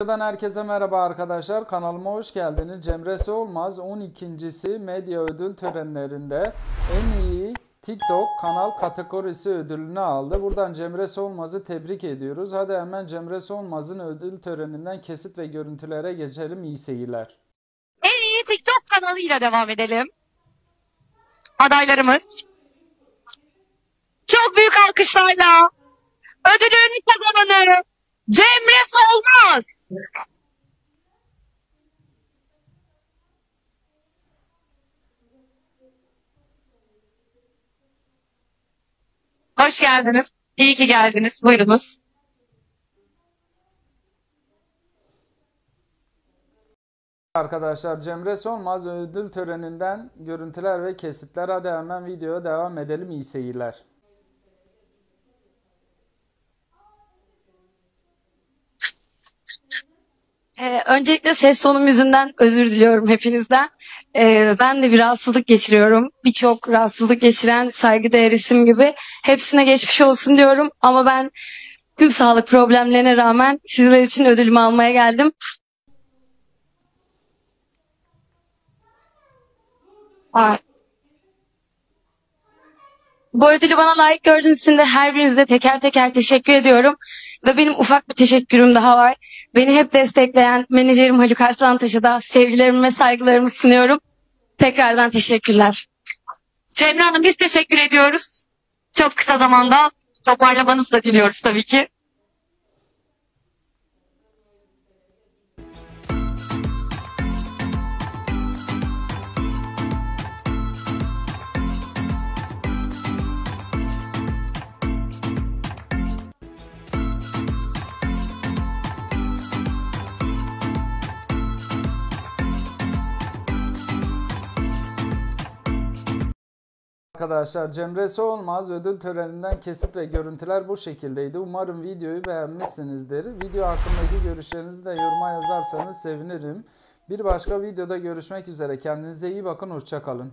Buradan herkese merhaba arkadaşlar. Kanalıma hoş geldiniz. Cemresi Olmaz 12.si medya ödül törenlerinde en iyi TikTok kanal kategorisi ödülünü aldı. Buradan Cemresi Olmaz'ı tebrik ediyoruz. Hadi hemen Cemresi Olmaz'ın ödül töreninden kesit ve görüntülere geçelim. İyi seyirler. En iyi TikTok kanalıyla devam edelim. Adaylarımız. Çok büyük alkışlarla ödülün kazananı Cemre Solmaz. Hoş geldiniz. İyi ki geldiniz. Buyurunuz. Arkadaşlar Cemresi Olmaz ödül töreninden görüntüler ve kesitler. Hadi hemen videoya devam edelim. İyi seyirler. Ee, öncelikle ses tonum yüzünden özür diliyorum hepinizden. Ee, ben de bir rahatsızlık geçiriyorum. Birçok rahatsızlık geçiren saygıdeğer isim gibi. Hepsine geçmiş olsun diyorum. Ama ben tüm sağlık problemlerine rağmen sizler için ödülümü almaya geldim. Ay. Bu ödülü bana layık gördüğünüz için de her birinize teker teker teşekkür ediyorum. Ve benim ufak bir teşekkürüm daha var. Beni hep destekleyen menajerim Haluk Arslantaş'a da sevgilerimi ve saygılarımı sunuyorum. Tekrardan teşekkürler. Cemre Hanım biz teşekkür ediyoruz. Çok kısa zamanda toparlamanızı da diliyoruz tabii ki. Arkadaşlar Cemresi Olmaz ödül töreninden kesit ve görüntüler bu şekildeydi. Umarım videoyu beğenmişsinizdir. Video hakkındaki görüşlerinizi de yoruma yazarsanız sevinirim. Bir başka videoda görüşmek üzere. Kendinize iyi bakın. Hoşçakalın.